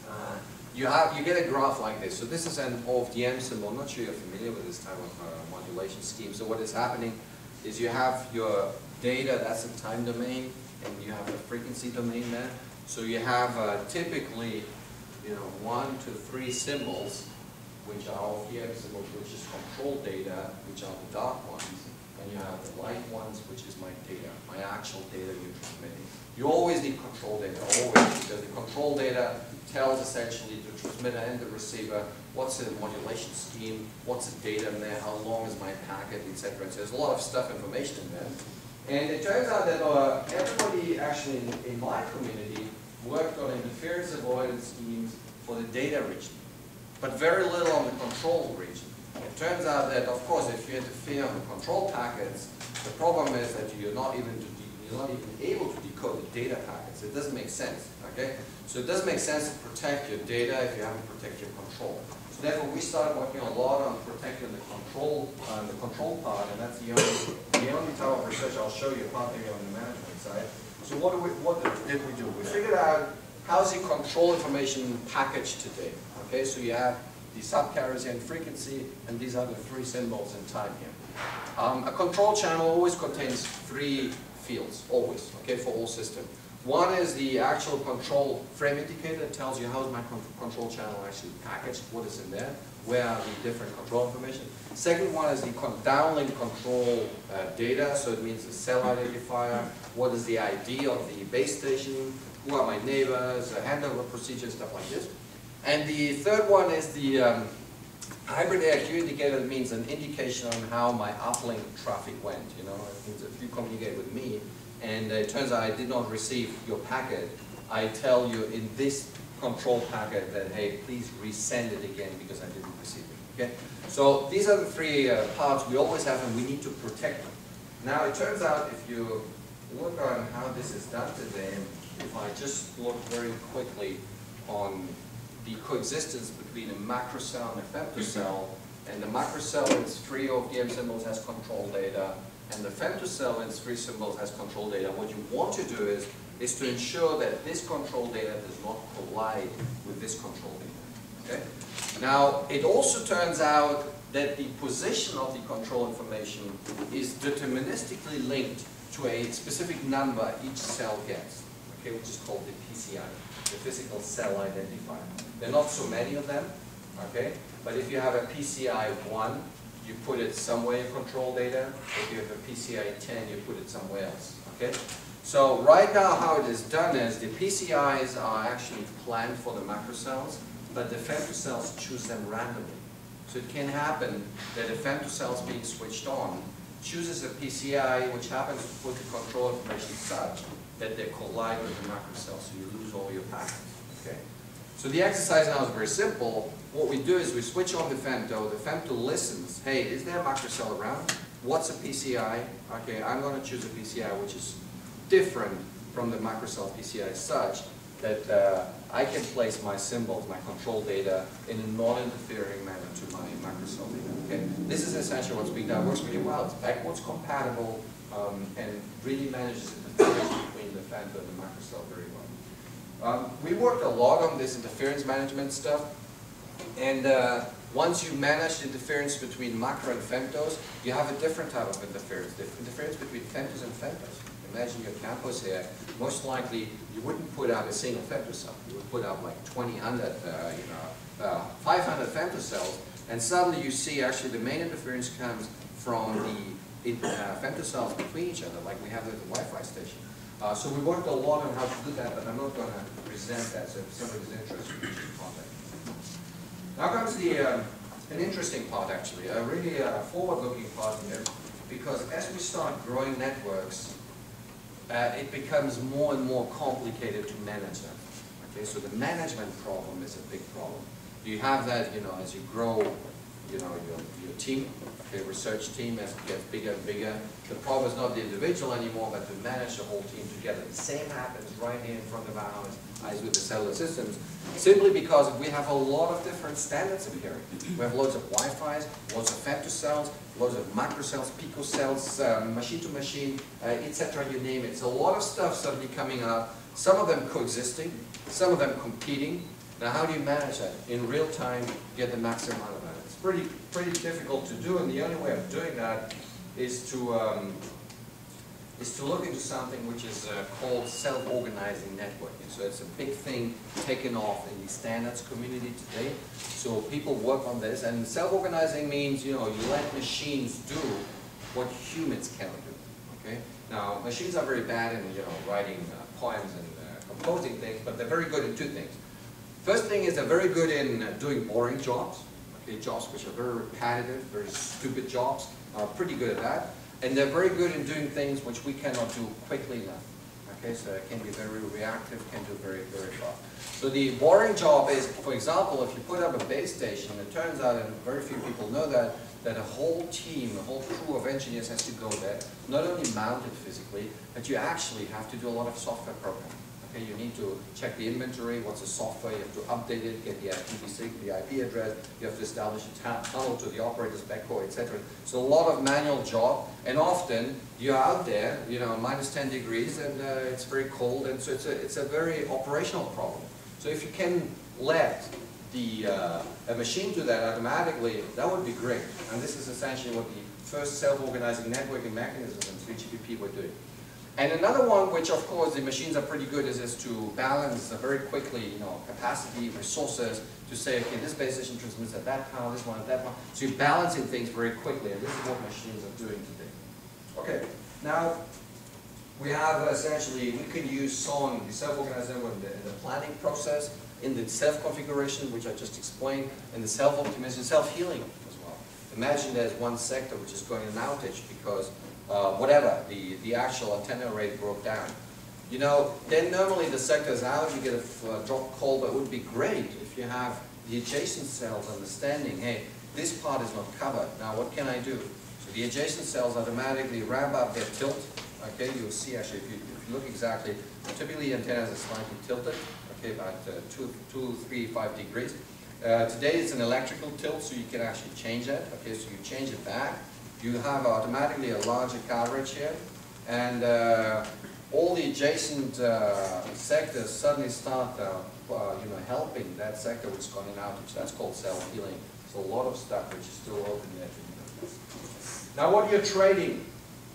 uh, you have, you get a graph like this. So this is an OFDM symbol. I'm not sure you're familiar with this type of uh, modulation scheme. So what is happening is you have your data, that's a time domain, and you have a frequency domain there. So you have uh, typically, you know, one to three symbols, which are OFDM symbols, which is control data, which are the dark ones, and you have the light ones, which is my data, my actual data you're transmitting. You always need control data, always, because the control data tells essentially the transmitter and the receiver what's the modulation scheme, what's the data in there, how long is my packet, etc. So there's a lot of stuff, information in there. And it turns out that uh, everybody actually in, in my community worked on interference avoidance schemes for the data region, but very little on the control region. It turns out that, of course, if you interfere on the control packets, the problem is that you're not even you're not even able to decode the data packets. It doesn't make sense, okay? So it doesn't make sense to protect your data if you haven't protected your control. So therefore, we started working a lot on protecting the control, uh, the control part, and that's the only, the only type of research I'll show you, partly on the management side. So what, do we, what did we do? We figured out how's the control information packaged today. Okay, so you have the subcarriers and frequency, and these are the three symbols in time here. Um, a control channel always contains three fields, always, okay, for all systems. One is the actual control frame indicator that tells you how is my con control channel actually packaged, what is in there, where are the different control information. Second one is the downlink control uh, data, so it means the cell identifier, what is the ID of the base station, who are my neighbors, handover procedure, stuff like this. And the third one is the um, hybrid ARQ indicator means an indication on how my uplink traffic went. You know, it means if you communicate with me, and it turns out I did not receive your packet, I tell you in this control packet that, hey, please resend it again because I didn't receive it. Okay? So these are the three uh, parts we always have and we need to protect them. Now it turns out if you look on how this is done today, if I just look very quickly on the coexistence between a macrocell and a femtocell, and the macrocell in three OFDM symbols has control data, and the femtocell in three symbols has control data. What you want to do is, is to ensure that this control data does not collide with this control data. Okay? Now, it also turns out that the position of the control information is deterministically linked to a specific number each cell gets, okay, which is called the PCI, the physical cell identifier. There are not so many of them, okay? But if you have a PCI 1, you put it somewhere in control data. If you have a PCI 10, you put it somewhere else, okay? So right now how it is done is the PCIs are actually planned for the macrocells, but the femtocells choose them randomly. So it can happen that a is being switched on, chooses a PCI which happens to put the control information such that they collide with the macrocell, so you lose all your packets. Okay? So the exercise now is very simple. What we do is we switch on the femto, the femto listens, hey, is there a macrocell around? What's a PCI? Okay, I'm gonna choose a PCI which is different from the macrocell PCI such that uh, I can place my symbols, my control data in a non-interfering manner to my macrocell data. Okay? This is essentially what's being done. Works really well. It's backwards compatible um, and really manages interference the femto and the macrocell very well. Um, we worked a lot on this interference management stuff, and uh, once you manage the interference between macro and femtos, you have a different type of interference, the interference between femtos and femtos. Imagine your campus here, most likely you wouldn't put out a single femtocell, you would put out like 20, 100, uh, you know, uh, 500 femtocells, and suddenly you see actually the main interference comes from the in- uh, femtocells between each other, like we have the Wi-Fi station. Uh, so we worked a lot on how to do that, but I'm not going to present that, so if somebody's interested, you should contact. Now comes the, um, an interesting part actually, a really uh, forward-looking part here, because as we start growing networks, uh, it becomes more and more complicated to manage them. Okay, so the management problem is a big problem. You have that, you know, as you grow, you know, your, your team, okay, research team as it gets bigger and bigger. The problem is not the individual anymore, but to manage the whole team together. The same happens right here in front of our eyes, with the cellular systems, simply because we have a lot of different standards appearing. We have loads of Wi-Fi's, loads of femtocells, loads of macrocells, picocells, um, machine-to-machine, uh, etc., you name it. So a lot of stuff suddenly coming out, some of them coexisting, some of them competing. Now how do you manage that? In real time, get the maximum pretty, pretty difficult to do, and the only way of doing that is to, um, is to look into something which is uh, called self-organizing networking. So it's a big thing taken off in the standards community today. So people work on this, and self-organizing means, you know, you let machines do what humans cannot do, okay? Now, machines are very bad in, you know, writing uh, poems and uh, composing things, but they're very good in two things. First thing is they're very good in uh, doing boring jobs, jobs which are very repetitive, very stupid jobs, are pretty good at that. And they're very good in doing things which we cannot do quickly enough. Okay, so it can be very reactive, can do very, very fast. So the boring job is, for example, if you put up a base station, it turns out, and very few people know that, that a whole team, a whole crew of engineers has to go there, not only mount it physically, but you actually have to do a lot of software programming. Okay, you need to check the inventory, what's the software, you have to update it, get the IPv6, the IP address, you have to establish a tunnel to the operator's backhaul, etc. So a lot of manual job, and often you're out there, you know, minus 10 degrees, and uh, it's very cold, and so it's a, it's a very operational problem. So if you can let the, uh, a machine do that automatically, that would be great. And this is essentially what the first self-organizing networking mechanisms in 3GPP were doing. And another one, which of course the machines are pretty good, is, is to balance very quickly, you know, capacity, resources, to say, okay, this base station transmits at that power, this one at that power. So you're balancing things very quickly, and this is what machines are doing today. Okay, now we have essentially, we can use SON, the self-organized network, in the, the planning process, in the self-configuration, which I just explained, and the self-optimization, self-healing as well. Imagine there's one sector which is going in an outage because uh, whatever, the, the actual antenna array broke down. You know, then normally the sector is out, you get a uh, drop call, but it would be great if you have the adjacent cells understanding, hey, this part is not covered, now what can I do? So the adjacent cells automatically ramp up their tilt, okay, you'll see actually, if you, if you look exactly, typically antennas are slightly tilted, okay, about uh, two, two, three, five degrees. Uh, today it's an electrical tilt, so you can actually change that, okay, so you change it back, you have automatically a larger coverage here, and uh, all the adjacent uh, sectors suddenly start, uh, uh, you know, helping that sector which is going in which That's called self-healing. So a lot of stuff which is still open yet. Now what you're trading,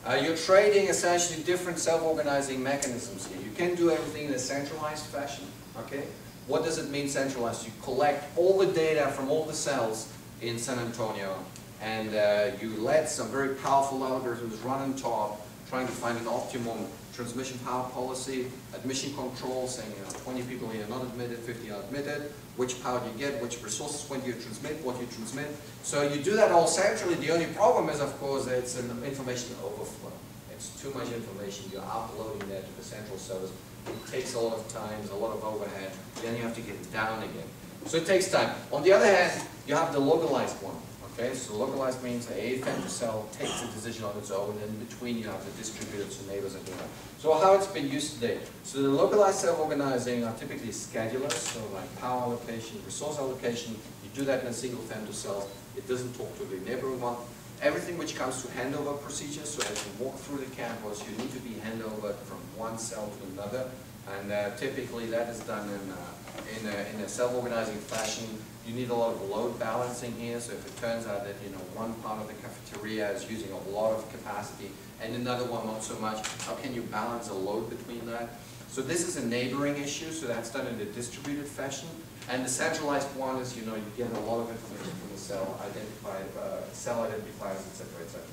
uh, you're trading essentially different self-organizing mechanisms here. You can do everything in a centralized fashion, okay? What does it mean centralized? You collect all the data from all the cells in San Antonio, and uh, you let some very powerful algorithms run on top, trying to find an optimum transmission power policy, admission control, saying you know, 20 people here not admitted, 50 are admitted, which power do you get, which resources, when do you transmit, what you transmit. So you do that all centrally. The only problem is, of course, it's an information overflow. It's too much information. You're uploading that to the central service, it takes a lot of time, a lot of overhead, then you have to get it down again. So it takes time. On the other hand, you have the localized one, okay? So localized means a cell takes a decision on its own, and in between you have the distributed, so neighbors and doing it. So how it's been used today? So the localized cell organizing are typically schedulers, so like power allocation, resource allocation, you do that in a single femtocell, it doesn't talk to the neighboring one. Everything which comes to handover procedures, so as you walk through the campus, you need to be handover from one cell to another, and uh, typically that is done in, uh, in a, in a self-organizing fashion. You need a lot of load balancing here, so if it turns out that, you know, one part of the cafeteria is using a lot of capacity and another one not so much, how can you balance a load between that? So this is a neighboring issue, so that's done in a distributed fashion. And the centralized one is, you know, you get a lot of information from the cell, identified, uh, cell identifiers, et cetera, et cetera.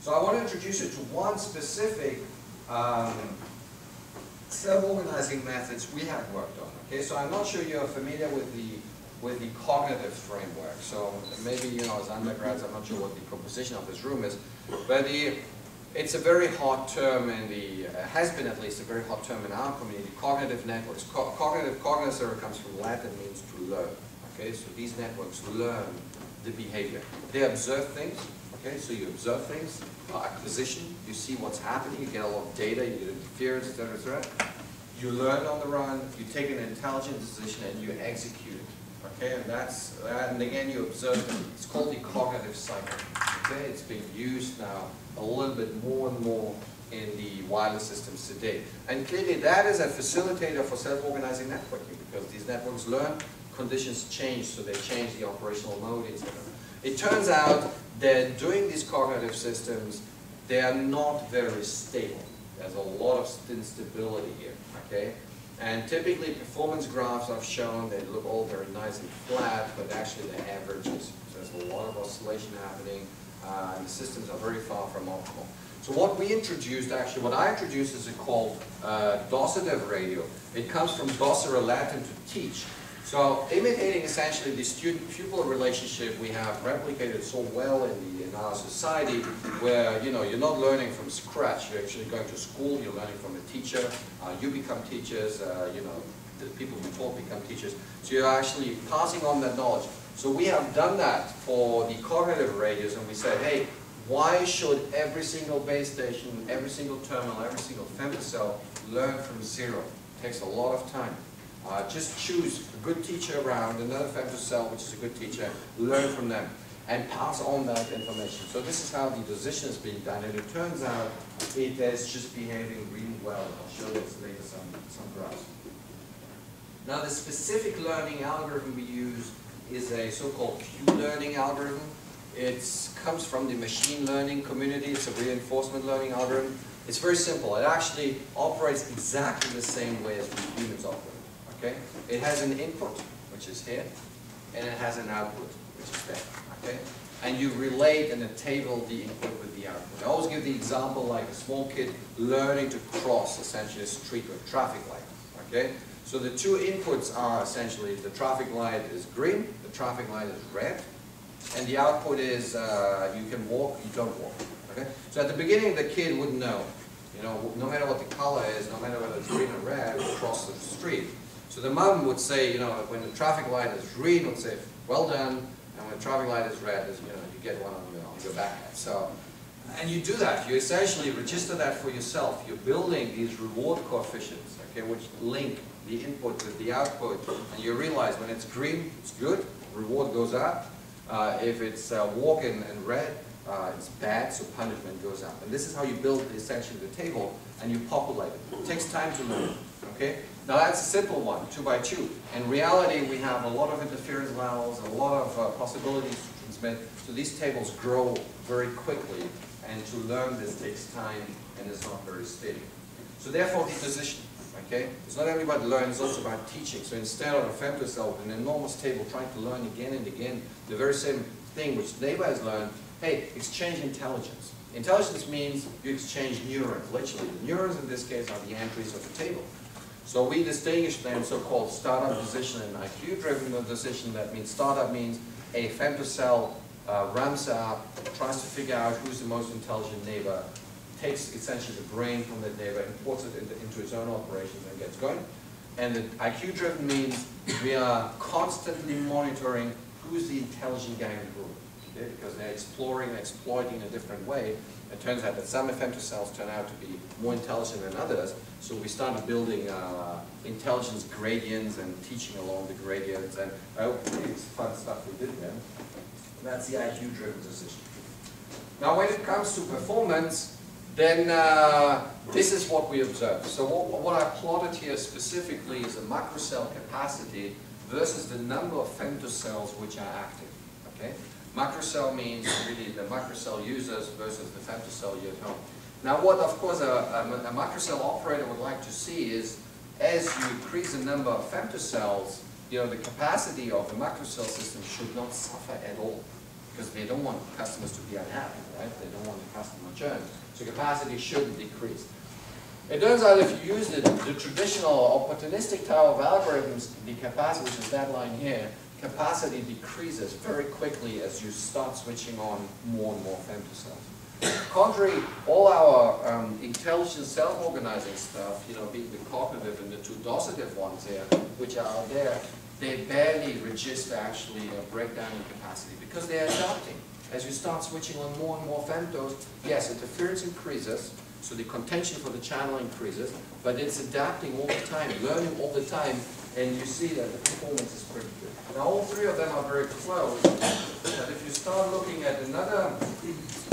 So I want to introduce you to one specific um, self-organizing methods we have worked on. Okay, so I'm not sure you're familiar with the with the cognitive framework. So maybe you know, as undergrads, I'm not sure what the composition of this room is, but the it's a very hot term in the uh, has been at least a very hot term in our community. Cognitive networks. Co cognitive cognoscere comes from Latin, means to learn. Okay, so these networks learn the behavior. They observe things. Okay, so you observe things, acquisition, you see what's happening, you get a lot of data, you get interference, etc., etc. You learn on the run, you take an intelligent decision and you execute it. Okay, and that's, that, and again you observe it. It's called the cognitive cycle. Okay, it's being used now a little bit more and more in the wireless systems today. And clearly that is a facilitator for self-organizing networking because these networks learn, conditions change, so they change the operational mode, etc. It turns out that doing these cognitive systems, they are not very stable. There's a lot of instability here, okay? And typically performance graphs I've shown, they look all very nice and flat, but actually they're averages. So there's a lot of oscillation happening, uh, and the systems are very far from optimal. So what we introduced, actually, what I introduced is a called uh, radio. It comes from docere Latin to teach. So imitating essentially the student-pupil relationship we have replicated so well in, the, in our society where, you know, you're not learning from scratch. You're actually going to school, you're learning from a teacher, uh, you become teachers, uh, you know, the people who taught become teachers. So you're actually passing on that knowledge. So we have done that for the cognitive radios and we said, hey, why should every single base station, every single terminal, every single femtocell learn from zero? It takes a lot of time. Uh, just choose a good teacher around, another femtocell which is a good teacher, learn from them, and pass on that information. So this is how the decision is being done, and it turns out it is just behaving really well. I'll show this later some, some graphs. Now the specific learning algorithm we use is a so-called Q-learning algorithm. It comes from the machine learning community. It's a reinforcement learning algorithm. It's very simple. It actually operates exactly the same way as humans operate. Okay? It has an input, which is here, and it has an output, which is there. Okay? And you relate in a table the input with the output. I always give the example like a small kid learning to cross essentially a street with traffic light. Okay? So the two inputs are essentially the traffic light is green, the traffic light is red, and the output is uh, you can walk, you don't walk. Okay? So at the beginning the kid wouldn't know. You know, no matter what the color is, no matter whether it's green or red, cross the street. So the mom would say, you know, when the traffic light is green, would say, well done, and when the traffic light is red, you know, you get one on your, on your back. So, and you do that. You essentially register that for yourself. You're building these reward coefficients, okay, which link the input with the output, and you realize when it's green, it's good, reward goes up. Uh, if it's uh, walking in red, uh, it's bad, so punishment goes up. And this is how you build essentially the table, and you populate it. It takes time to learn, okay? Now that's a simple one, two by two. In reality, we have a lot of interference levels, a lot of uh, possibilities to transmit, so these tables grow very quickly, and to learn this takes time, and it's not very steady. So therefore, the position, okay? It's not only about learning, it's also about teaching. So instead of a femtocell with an enormous table trying to learn again and again, the very same thing which neighbor has learned, hey, exchange intelligence. Intelligence means you exchange neurons, literally. The neurons in this case are the entries of the table. So we distinguish them so-called startup decision and IQ-driven decision. That means startup means a femtocell uh, ramps up, tries to figure out who's the most intelligent neighbor, takes essentially the brain from that neighbor, imports it into, into its own operations and gets going. And the IQ driven means we are constantly monitoring who's the intelligent the group. okay? Because they're exploring and exploiting in a different way. It turns out that some femtocells turn out to be more intelligent than others. So we started building uh, intelligence gradients and teaching along the gradients. And uh, it's fun stuff we did then. That's the IQ driven decision. Now when it comes to performance, then uh, this is what we observe. So what, what I plotted here specifically is a macrocell capacity versus the number of femtocells which are active. Okay? Macrocell means really the macrocell users versus the femtocell you at home. Now what of course a, a, a macrocell operator would like to see is as you increase the number of femtocells, you know, the capacity of the macrocell system should not suffer at all because they don't want customers to be unhappy, right? They don't want the customer churn. So capacity shouldn't decrease. It turns out if you use the, the traditional opportunistic type of algorithms, the capacity, which is that line here, capacity decreases very quickly as you start switching on more and more femtocells. Contrary, all our um, intelligent self-organizing stuff, you know, being the cognitive and the two docitive ones here, which are out there, they barely register actually a breakdown in capacity because they're adapting. As you start switching on more and more femtos, yes, interference increases, so the contention for the channel increases, but it's adapting all the time, learning all the time, and you see that the performance is pretty good. Now all three of them are very close, but if you start looking at another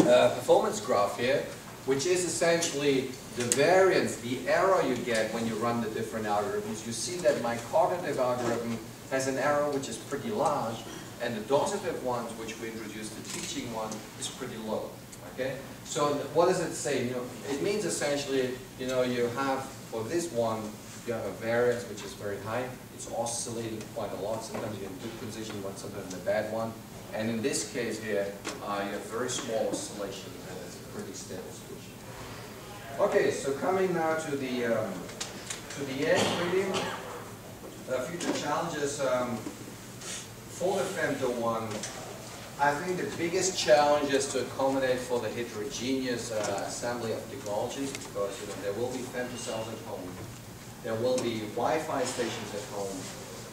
uh, performance graph here, which is essentially the variance, the error you get when you run the different algorithms, you see that my cognitive algorithm has an error which is pretty large, and the docitive ones, which we introduced, the teaching one, is pretty low. Okay? So what does it say? You know, it means essentially, you know, you have, for this one, you have a variance which is very high. It's oscillating quite a lot. Sometimes you're in good position, but sometimes in a bad one. And in this case here, uh, you have very small oscillations, and it's a pretty stable solution. Okay, so coming now to the um, to the end, really, uh, future challenges um, for the femto one. I think the biggest challenge is to accommodate for the heterogeneous uh, assembly of technologies because you know there will be femtocells at home, there will be Wi-Fi stations at home,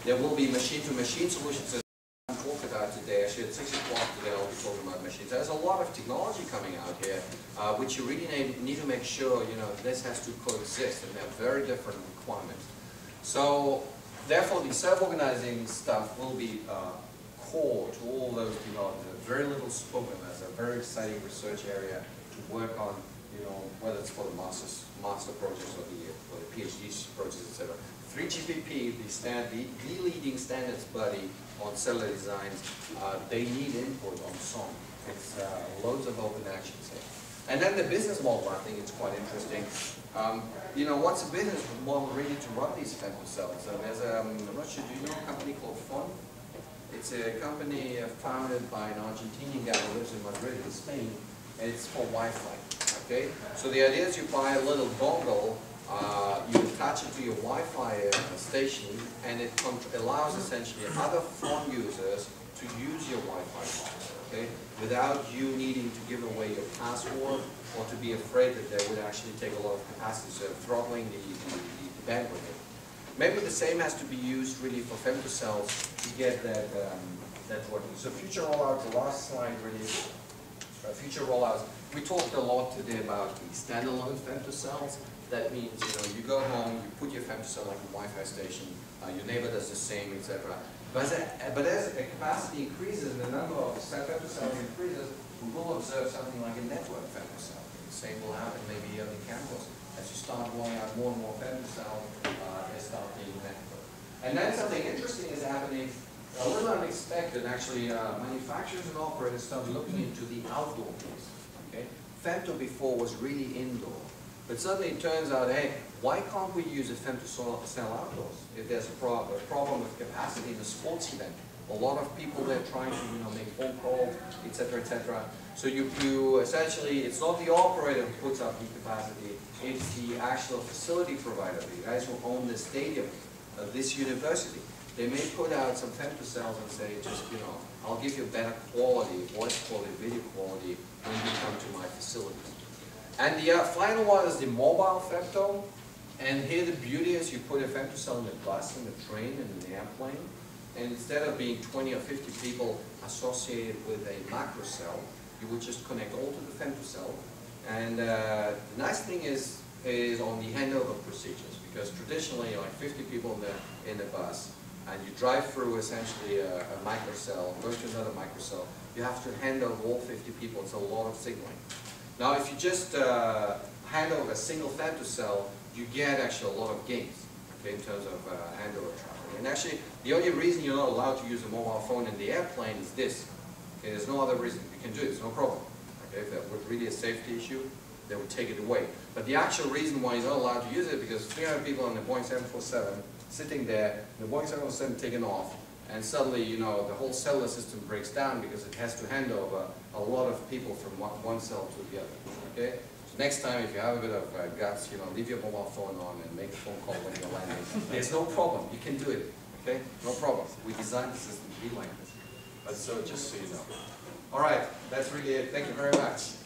there will be machine-to-machine solutions that I'm talking about today. Actually, at six o'clock today, I'll be talking about machines. There's a lot of technology coming out here, uh, which you really need, need to make sure you know this has to coexist, and they have very different requirements. So, therefore, the self-organizing stuff will be uh, core to all those developments. Very little spoken. That's a very exciting research area to work on, you know, whether it's for the master's, master projects or the, or the PhD projects, etc. 3GPP, the, stand, the, the leading standards body on cellular designs, uh, they need input on SON. It's uh, loads of open actions here. And then the business model, I think it's quite interesting. Um, you know, what's a business model really to run these femto cells? And there's a, um, I'm not sure, do you know a company called FON? It's a company uh, founded by an Argentinian guy who lives in Madrid in Spain, and it's for Wi-Fi, okay? So the idea is you buy a little dongle, uh, you attach it to your Wi-Fi uh, station, and it allows essentially other phone users to use your Wi-Fi, okay? Without you needing to give away your password or to be afraid that they would actually take a lot of capacity, so throttling the, the, the bandwidth. Maybe the same has to be used really for femtocells to get that, um, that working. So future rollout, the last slide really, uh, future rollouts. We talked a lot today about the standalone femtocells. That means, you know, you go home, you put your femtocell like a Wi-Fi station, uh, your neighbor does the same, etc. But as, but as the capacity increases and the number of femtocells increases, we will observe something like a network femtocell. The same will happen maybe on the campus. As you start rolling out more and more femtocells, uh, they start being network. And then something interesting is happening, a little unexpected actually, uh, manufacturers and operators started looking into the outdoor piece. Okay? Femto before was really indoor. But suddenly it turns out, hey, why can't we use a femtocell outdoors? If there's a, pro a problem with capacity in a sports event, a lot of people there trying to, you know, make phone calls, etc., etc. So you, you essentially, it's not the operator who puts up the capacity, it's the actual facility provider, the guys who own the stadium of this university. They may put out some femtocells and say, just, you know, I'll give you better quality, voice quality, video quality when you come to my facilities. And the uh, final one is the mobile femto. And here the beauty is you put a femtocell in the bus, in the train, in the airplane. And instead of being 20 or 50 people associated with a macrocell, you would just connect all to the femtocell. And uh, the nice thing is, is on the handover procedures, because traditionally, like 50 people in the, in the bus, and you drive through essentially a, a microcell, go to another microcell, you have to hand over all 50 people, it's a lot of signaling. Now, if you just uh, hand over a single femtocell, you get actually a lot of gains, okay, in terms of uh, handover traffic. And actually, the only reason you're not allowed to use a mobile phone in the airplane is this. Okay, there's no other reason. You can do it, it's no problem. Okay, if that was really a safety issue, they would take it away. But the actual reason why you're not allowed to use it, because 300 people on the Boeing 747 sitting there, the Boeing 747 taking off, and suddenly, you know, the whole cellular system breaks down because it has to hand over a lot of people from one, cell to the other. Okay? So next time, if you have a bit of uh, guts, you know, leave your mobile phone on and make a phone call when you're landing. There's no problem. You can do it. Okay? No problem. We designed the system to be like this. But so, just so you know. All right, that's really it. Thank you very much.